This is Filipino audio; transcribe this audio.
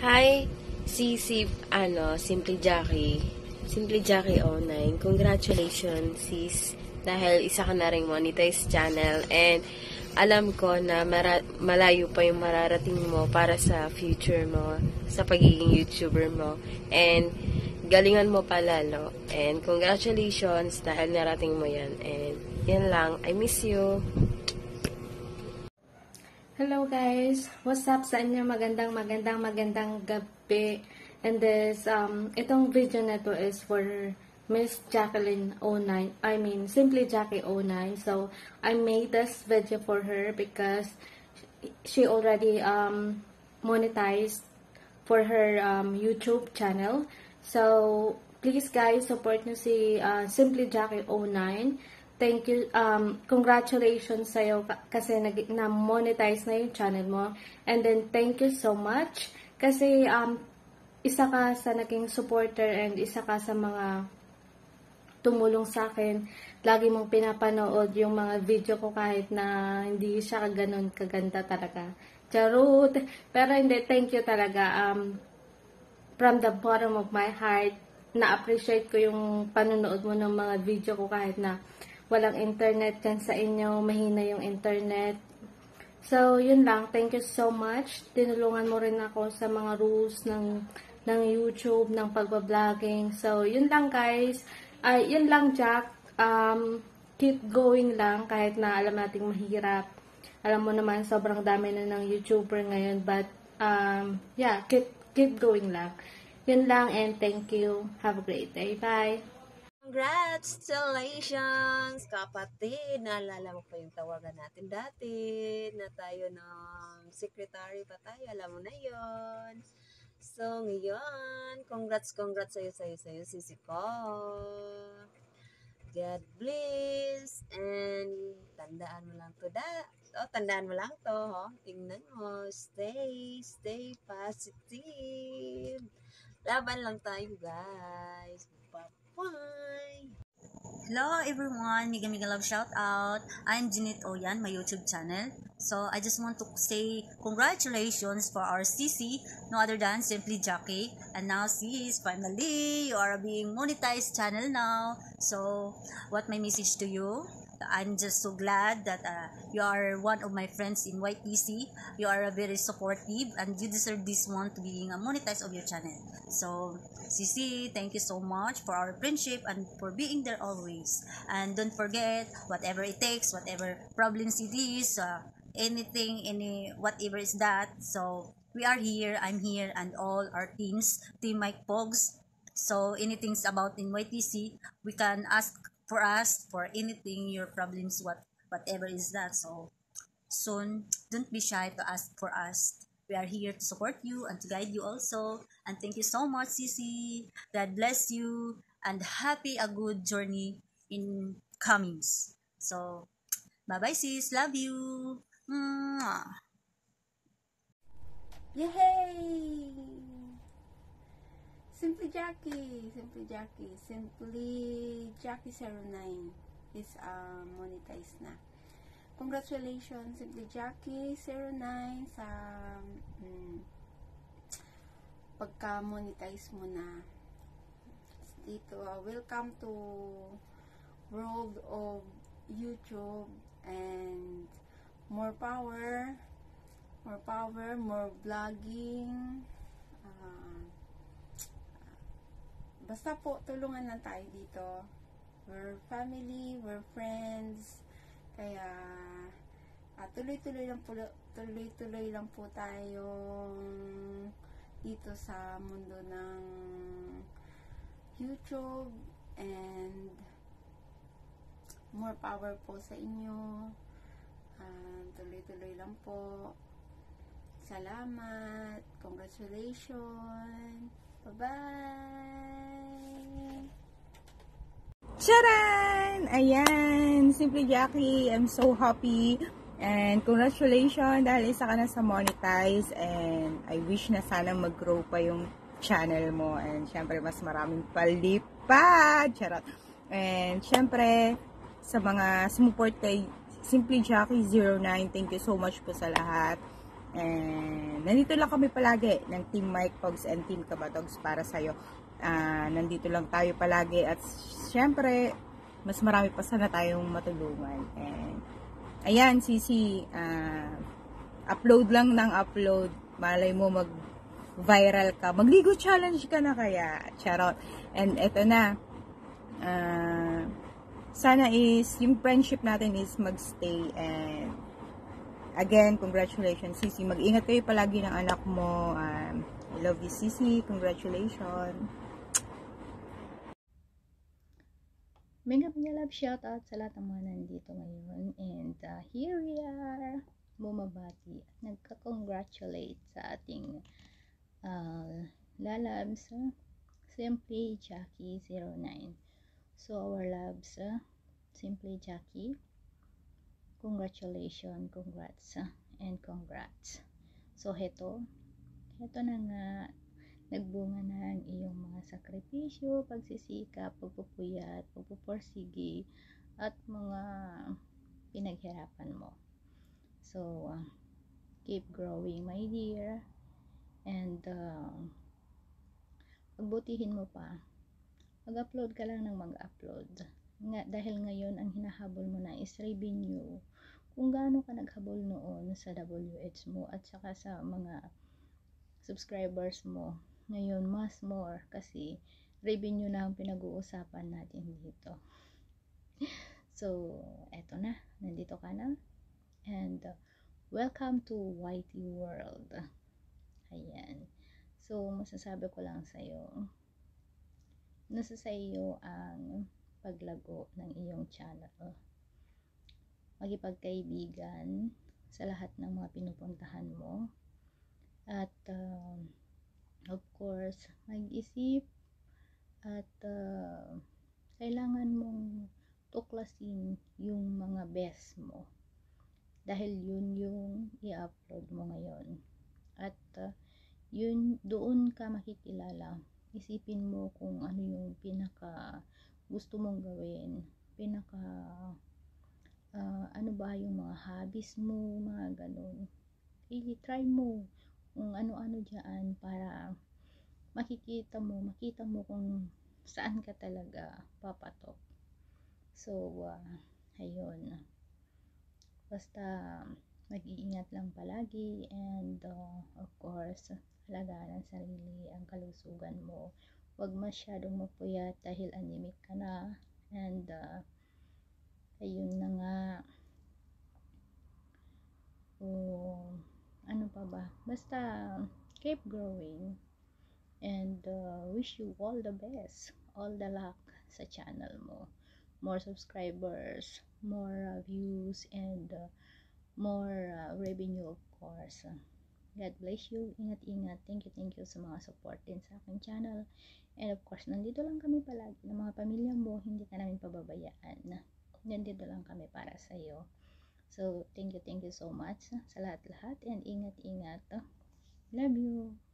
Hi, si, si, ano, Simply Jackie. Simply Jackie 09. Congratulations, sis. Dahil isa ka na rin monetized channel. And alam ko na mara- malayo pa yung mararating mo para sa future mo, sa pagiging YouTuber mo. And galingan mo pa lalo. And congratulations dahil narating mo yan. And yan lang. I miss you. Hello guys! What's up sa inyo? Magandang magandang magandang gabi. And this, um, itong video na to is for Miss Jacqueline 09. I mean, Simply Jackie 09. So, I made this video for her because she already um, monetized for her um, YouTube channel. So, please guys, support nyo si uh, Simply Jackie 09 thank you, um, congratulations sa'yo kasi na-monetize na yung channel mo. And then, thank you so much kasi um, isa ka sa naging supporter and isa ka sa mga tumulong sa akin. Lagi mong pinapanood yung mga video ko kahit na hindi siya kaganon kaganda talaga. Charot! Pero hindi, thank you talaga. Um, from the bottom of my heart, na-appreciate ko yung panonood mo ng mga video ko kahit na walang internet dyan sa inyo, mahina yung internet. So, yun lang. Thank you so much. Tinulungan mo rin ako sa mga rules ng, ng YouTube, ng pagbablogger. So, yun lang guys. Ay, yun lang Jack. Um, keep going lang kahit na alam nating mahirap. Alam mo naman, sobrang dami na ng YouTuber ngayon. But, um, yeah, keep, keep going lang. Yun lang and thank you. Have a great day. Bye! Congratulations, kapatid! Naalala mo pa yung tawagan natin dati na tayo ng secretary pa tayo. Alam mo na yon. So, ngayon, congrats, congrats sa'yo, sa'yo, sa'yo, sisi ko. God bless. And tandaan mo lang to da. Oh, tandaan mo lang to, ho. Tingnan mo. Stay, stay positive. Laban lang tayo, guys. Bye-bye. Hello everyone, Miga Miga Love shout out. I'm Jeanette Oyan, my YouTube channel. So I just want to say congratulations for our CC, no other than Simply Jackie. And now sis, finally you are being monetized channel now. So what my message to you? I'm just so glad that uh, you are one of my friends in YTC. You are a very supportive and you deserve this one to being a monetized of your channel. So, CC, thank you so much for our friendship and for being there always. And don't forget, whatever it takes, whatever problems it is, uh, anything, any whatever is that. So, we are here, I'm here, and all our teams, Team Mike Pogs. So, anything's about in YTC, we can ask for us for anything your problems what whatever is that. So soon don't be shy to ask for us. We are here to support you and to guide you also. And thank you so much Sisi. God bless you and happy a good journey in comings so bye bye sis. Love you. Mwah. Yay! Simply Jackie, Simply Jackie, Simply Jackie 09 is uh, monetized na. Congratulations, Simply Jackie 09 sa um, pagka-monetize mo na. Dito, uh, welcome to world of YouTube and more power, more power, more vlogging, uh, basta po, tulungan lang tayo dito. We're family, we're friends, kaya uh, tuloy-tuloy lang po tuloy-tuloy lang po tayong dito sa mundo ng YouTube and more power po sa inyo. Uh, tuloy-tuloy lang po. Salamat. Congratulations. Bye-bye! Charan! Ayan! Simply Jackie, I'm so happy. And congratulations dahil isa ka na sa monetize. And I wish na sana mag-grow pa yung channel mo. And syempre, mas maraming palipad. Charot. And syempre, sa mga sumuport kay Simply Jackie 09, thank you so much po sa lahat. And nandito lang kami palagi ng Team Mike Pogs and Team Kabatogs para sa'yo. Ah, nandito lang tayo palagi at syempre, mas marami pa sana tayong matulungan. And ayan, Sisi, ah, upload lang ng upload. Malay mo mag viral ka. Magligo challenge ka na kaya. Charot. And eto na. Ah, sana is, yung friendship natin is magstay and again, congratulations Sisi. Mag-ingat kayo palagi ng anak mo. Um, I love you Sisi. Congratulations. Mega mega love shoutout sa lahat ng mga nandito ngayon. And uh, here we are, bumabati. At nagka-congratulate sa ating uh, lalabs, uh, Simply Jackie 09. So our loves, uh, Simply Jackie, congratulations, congrats, uh, and congrats. So heto, heto na nga, nagbunga na ang iyong mga sakripisyo, pagsisikap, pagpupuyat, pagpuporsigi, at mga pinaghirapan mo. So, uh, keep growing, my dear. And, uh, pagbutihin mo pa. Mag-upload ka lang ng mag-upload. Nga, dahil ngayon, ang hinahabol mo na is revenue. Kung gaano ka naghabol noon sa WH mo at saka sa mga subscribers mo, ngayon mas more kasi revenue na ang pinag-uusapan natin dito. So, eto na. Nandito ka na. And, uh, welcome to YT World. Ayan. So, masasabi ko lang sa'yo, nasa sa iyo ang paglago ng iyong channel. Magipagkaibigan sa lahat ng mga pinupuntahan mo. At, uh, of course, mag-isip at uh, kailangan mong tuklasin yung mga best mo. Dahil yun yung i-upload mo ngayon. At uh, yun, doon ka makikilala. Isipin mo kung ano yung pinaka gusto mong gawin. Pinaka uh, ano ba yung mga hobbies mo, mga ganun. I-try mo kung ano-ano dyan para makikita mo, makita mo kung saan ka talaga papatok. So, uh, ayun. Basta, mag-iingat lang palagi and uh, of course, alagaan ang sarili, ang kalusugan mo. Huwag masyadong mapuyat dahil anemic ka na and uh, ayun na nga oh, ano pa ba basta keep growing. And uh, wish you all the best. All the luck sa channel mo. More subscribers more uh, views and uh, more uh, revenue of course. God bless you. Ingat-ingat thank you thank you sa mga support din sa aking channel. And of course nandito lang kami palagi. Ng mga pamilya mo hindi ka namin pababayaan. Nandito lang kami para sa iyo So, thank you, thank you so much sa lahat-lahat and ingat-ingat. Love you.